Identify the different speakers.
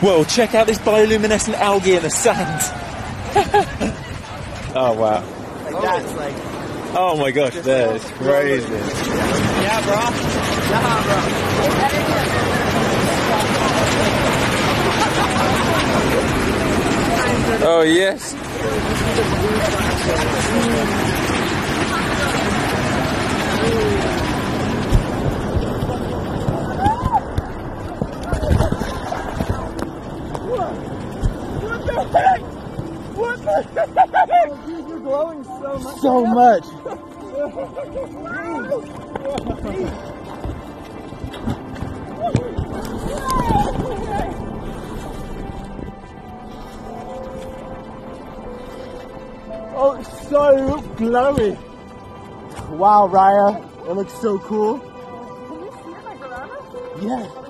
Speaker 1: Whoa, check out this bioluminescent algae in the sand. oh wow.
Speaker 2: Like that's like,
Speaker 1: Oh my gosh, that is crazy.
Speaker 2: yeah, bro. Yeah, bro.
Speaker 1: Oh yes.
Speaker 2: You're glowing so much.
Speaker 3: So much. Oh, it's so glowy. Wow, Raya. It looks so cool.
Speaker 4: Can you see it like around us?
Speaker 3: Yeah.